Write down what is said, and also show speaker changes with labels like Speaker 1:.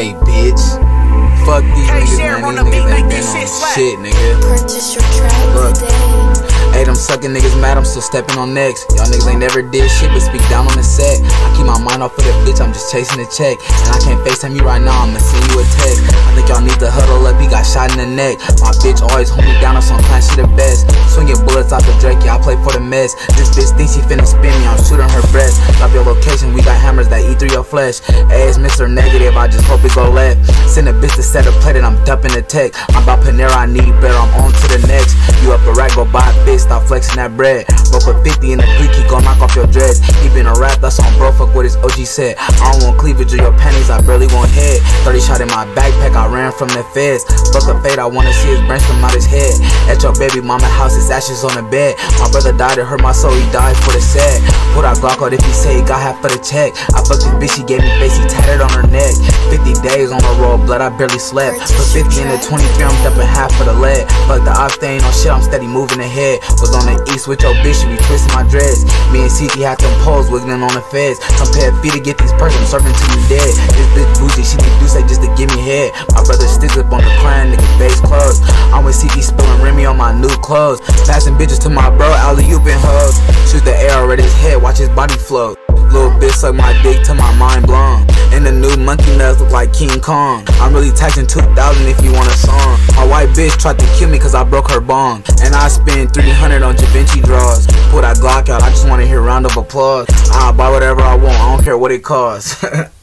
Speaker 1: Hey, bitch. Fuck these niggas, man. These niggas ain't been on shit, nigga.
Speaker 2: Purchase your track
Speaker 1: Look.
Speaker 2: today.
Speaker 1: Hey, them sucking niggas mad, I'm still stepping on necks. Y'all niggas ain't never did shit but speak down on the set. I keep my mind off of the bitch, I'm just chasing the check. And I can't FaceTime you right now, I'ma send you a text. I think y'all need to huddle up, he got shot in the neck. My bitch always hold me down on some kind, she the best. Swinging bullets out the Drake, yeah, I play for the mess. This bitch thinks she finna spin me, I'm shooting her breast. Drop your location, we got hammers that eat through your flesh. It's Mr. Negative, I just hope it go left. Send a bitch to set a plate and I'm dumping the tech. I'm about Panera, I need better, I'm on the next. You up a rack, go buy a bitch, stop flexing that bread. Bro, put 50 in the three key, gon' knock off your dreads. He been a rap, that's on bro, fuck what his OG said. I don't want cleavage or your panties, I barely want head. 30 shot in my backpack, I ran from the feds. Fuck the fate, I wanna see his brains come out his head. At your baby mama house, his ashes on the bed. My brother died, it hurt my soul, he died for the set. Put out Glock out if he say he got half for the check. I fucked this bitch, she gave me face, he tatted on her neck. 50 days on the road, blood, I barely slept. Put 50 in the 23, I'm dumping half for the lead. Fuck the ops, they ain't on shit, I'm steady moving ahead. Was on the east with your bitch, she be twisting my dress. Me and CT had them poles wiggling on the feds. Compare fee to get these perks, I'm serving till you dead. This bitch bougie, she do say just to give me head. My brother sticks up on the crown, nigga face closed. I'm with CT spilling Remy on my new clothes. Passing bitches to my bro, alley oop and hugs. Shoot the air over his head, watch his body float. Little bitch suck my dick till my mind blown. And the new monkey nuts look like King Kong. I'm really taxing 2000 if you want a song. My white bitch tried to kill me cause I broke her bong. And I spent 300 on Da Vinci draws. Pull that Glock out, I just wanna hear round of applause. I'll buy whatever I want, I don't care what it costs.